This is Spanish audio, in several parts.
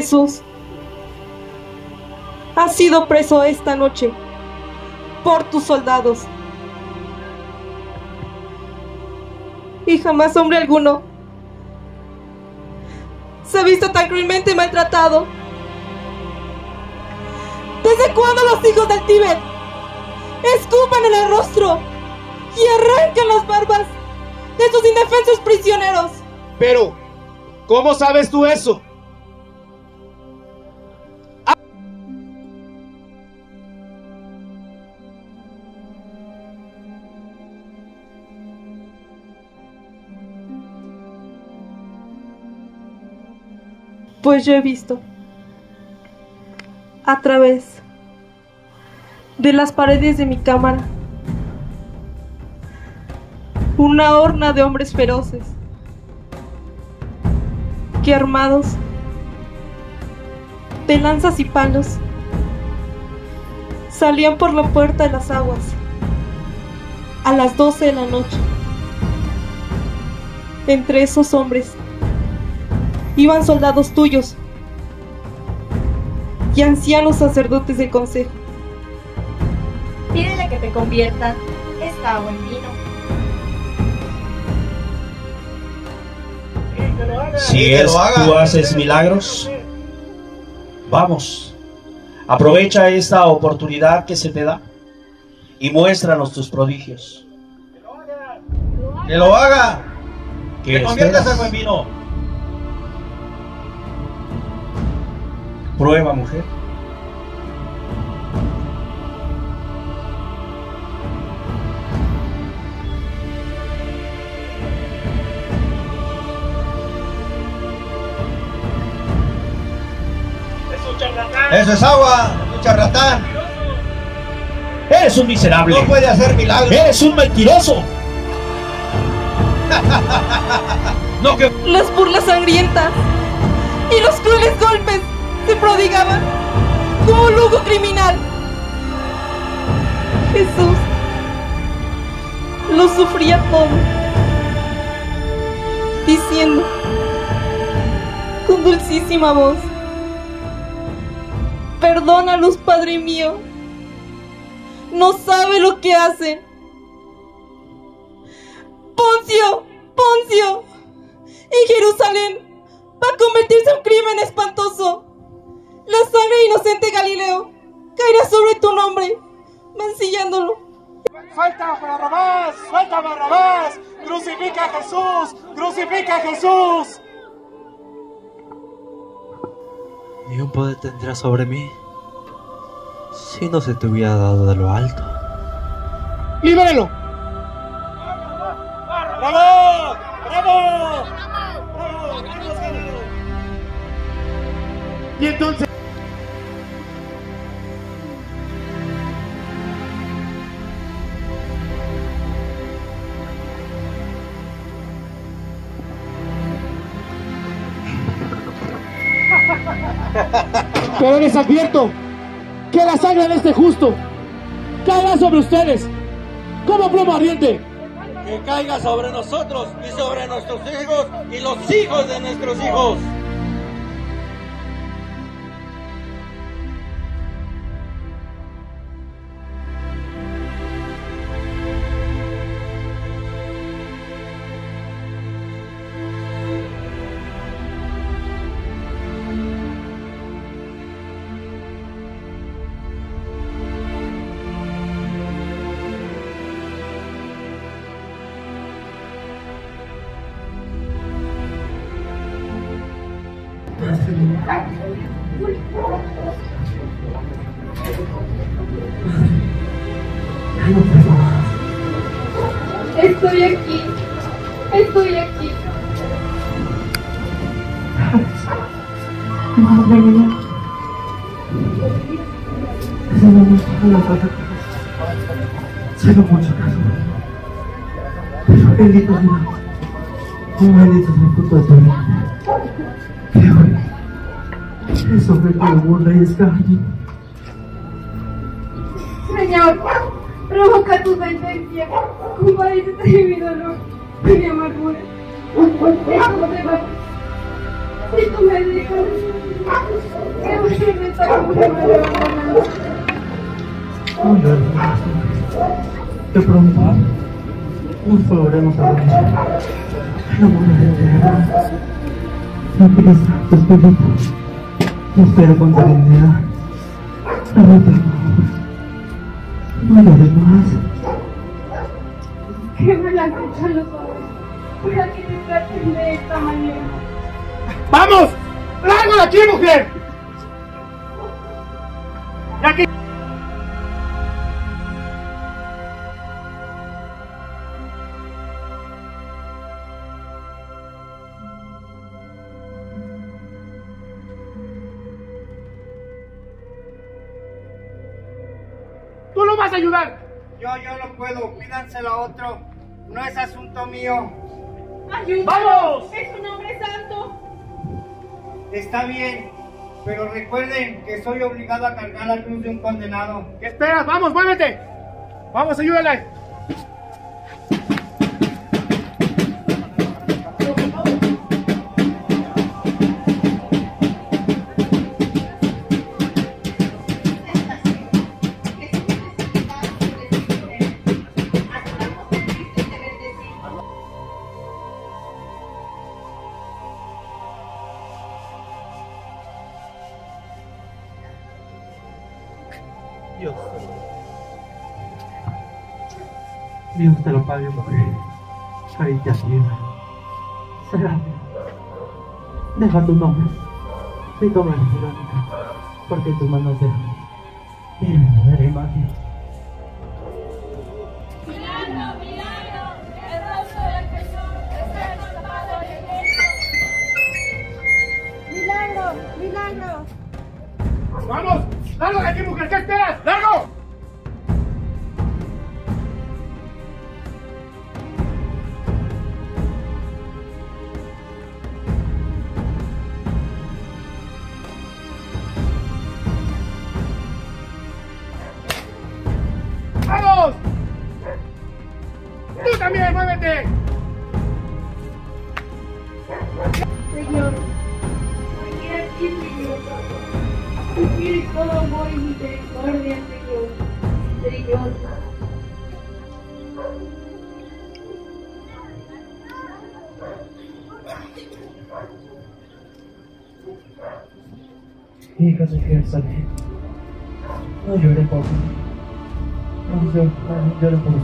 Jesús ha sido preso esta noche por tus soldados. Y jamás hombre alguno se ha visto tan cruelmente maltratado. ¿Desde cuándo los hijos del Tíbet escupan en el rostro y arrancan las barbas de sus indefensos prisioneros? Pero, ¿cómo sabes tú eso? Pues yo he visto a través de las paredes de mi cámara una horna de hombres feroces que armados de lanzas y palos salían por la puerta de las aguas a las 12 de la noche. Entre esos hombres iban soldados tuyos y ancianos sacerdotes del consejo. Pídele que te convierta esta agua en vino. Si es tú haces milagros, vamos, aprovecha esta oportunidad que se te da y muéstranos tus prodigios. Que lo haga. Que Que conviertas esperas? agua en vino. Prueba, mujer. Eso es agua, un charlatán. Eres un miserable. No puede hacer milagros. Eres un mentiroso. No que Las burlas sangrientas y los crueles golpes se prodigaban como un lujo criminal. Jesús lo sufría todo, diciendo con dulcísima voz, perdónalos, Padre mío, no sabe lo que hacen. Ni un poder tendrás sobre mí si no se te hubiera dado de lo alto. ¡Libérelo! ¡Bravo! ¡Bravo! ¡Bravo! ¡Hemos ganado! Y entonces... Pero les advierto que la sangre de este justo caerá sobre ustedes como plomo ardiente. que caiga sobre nosotros y sobre nuestros hijos y los hijos de nuestros hijos. Madre mía. Esa no me está la falta. Cedo mucho caso. Pero bendito es Dios. Oh, bendito es el fruto de tu vida. Qué bueno. Eso fue como burla y escarnio. Señor, provoca tu sentencia. Compadécete de mi dolor, de mi amargura. Déjame, Si tú me ¿Cómo que? No. Que pronto nos volveremos a ver. No moriré. Tranquiliza tu espíritu. Te con serenidad. No me. No llores más. ¿Qué me la han hecho los que de esta? ¡Vamos! ¡Largo de aquí, mujer! ¡Y aquí! ¡Tú lo vas a ayudar! Yo, yo lo puedo, pídanselo a otro. No es asunto mío. ¡Ayúdame! ¡Vamos! ¡Es un hombre santo! Está bien, pero recuerden que soy obligado a cargar la cruz de un condenado. ¿Qué esperas? ¡Vamos, muévete! ¡Vamos, ayúdale! Dios. Te lo pague ahí te ayuda. Será. Deja tu nombre. Nombre es Verónica. Porque tus manos de. Miren, ¡Largo de aquí, mujer! ¿Qué esperas? ¡Largo! ¡Vamos! ¡Tú también, muévete! Tienes todo amor y misericordia, Señor. Señor, Hijas de Jerusalén, no llore por mí. No llore, no llore por.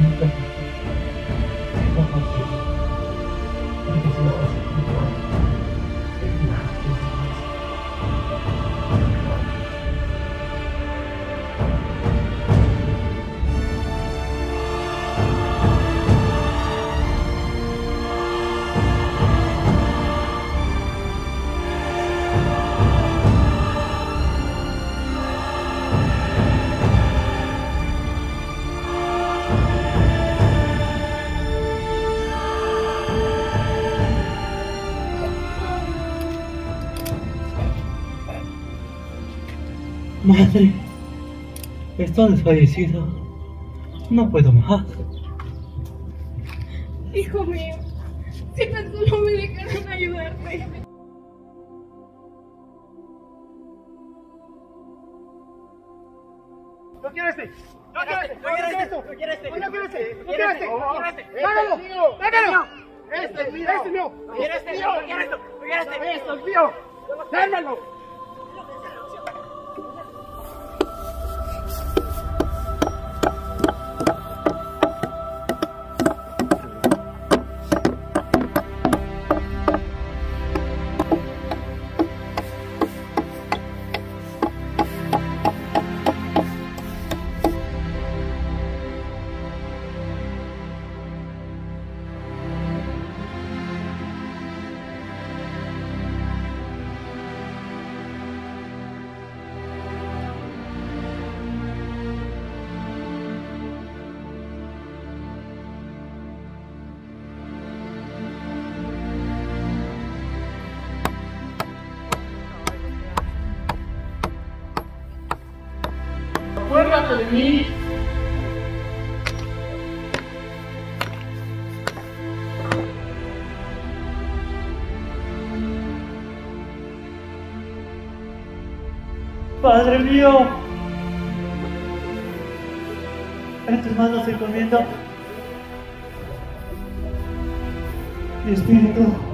En un Madre, estoy desfallecido. No puedo más. hijo mío, si tan solo me dejaron ayudarte. ¡No quiero este! ¡No quiero este! ¡No quiero este! ¡No quiero este! ¡No quiero este! ¡No quiero este! ¡Dámelo! ¡Dámelo! ¡Este es mío! ¡Este es mío! ¡No quiero este! ¡No quiero esto! ¡No quiero este! ¡Esto es mío! ¡Dámelo! Padre mío, en tus manos encomiendo mi espíritu.